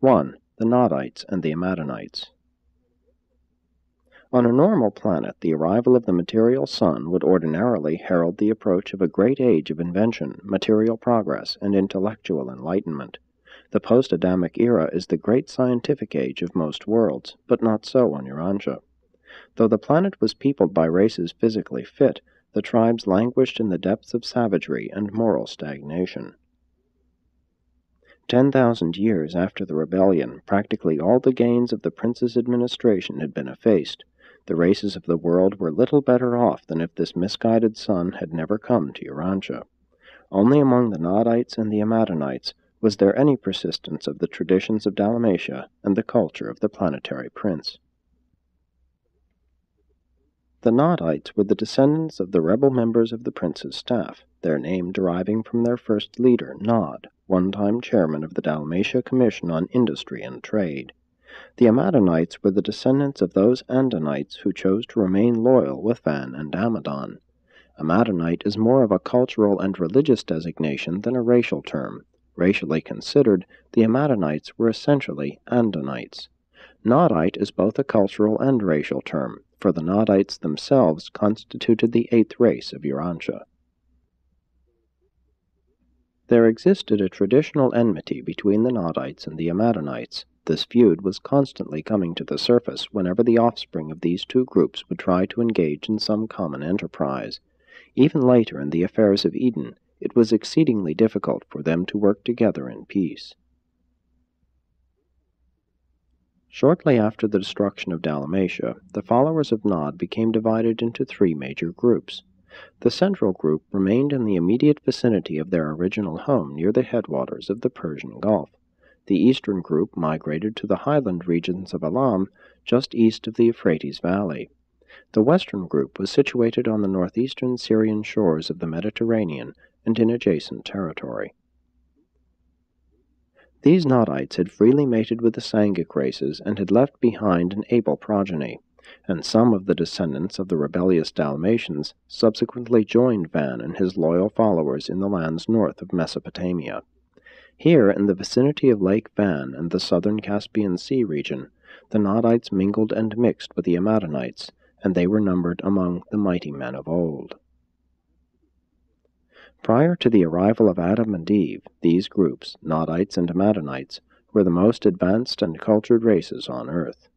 1. The Nodites and the Amadonites. On a normal planet, the arrival of the material son would ordinarily herald the approach of a great age of invention, material progress, and intellectual enlightenment. The post Adamic era is the great scientific age of most worlds, but not so on Urantia. Though the planet was peopled by races physically fit, the tribes languished in the depths of savagery and moral stagnation. Ten thousand years after the rebellion, practically all the gains of the prince's administration had been effaced. The races of the world were little better off than if this misguided son had never come to Urantia. Only among the Nodites and the Amadonites was there any persistence of the traditions of Dalmatia and the culture of the planetary prince. The Nodites were the descendants of the rebel members of the prince's staff, their name deriving from their first leader, Nod, one time chairman of the Dalmatia Commission on Industry and Trade. The Amadonites were the descendants of those Andonites who chose to remain loyal with Van and Amadon. Amadonite is more of a cultural and religious designation than a racial term, Racially considered, the Amadonites were essentially Andonites. Nodite is both a cultural and racial term, for the Nodites themselves constituted the eighth race of Urantia. There existed a traditional enmity between the Nodites and the Amadonites. This feud was constantly coming to the surface whenever the offspring of these two groups would try to engage in some common enterprise. Even later in the affairs of Eden, it was exceedingly difficult for them to work together in peace. Shortly after the destruction of Dalmatia, the followers of Nod became divided into three major groups. The central group remained in the immediate vicinity of their original home near the headwaters of the Persian Gulf. The eastern group migrated to the highland regions of Elam, just east of the Euphrates Valley. The western group was situated on the northeastern Syrian shores of the Mediterranean and in adjacent territory. These Nodites had freely mated with the Sangic races and had left behind an able progeny, and some of the descendants of the rebellious Dalmatians subsequently joined Van and his loyal followers in the lands north of Mesopotamia. Here, in the vicinity of Lake Van and the southern Caspian Sea region, the Nodites mingled and mixed with the Amadonites, and they were numbered among the mighty men of old. Prior to the arrival of Adam and Eve, these groups, Nodites and Amadonites, were the most advanced and cultured races on earth.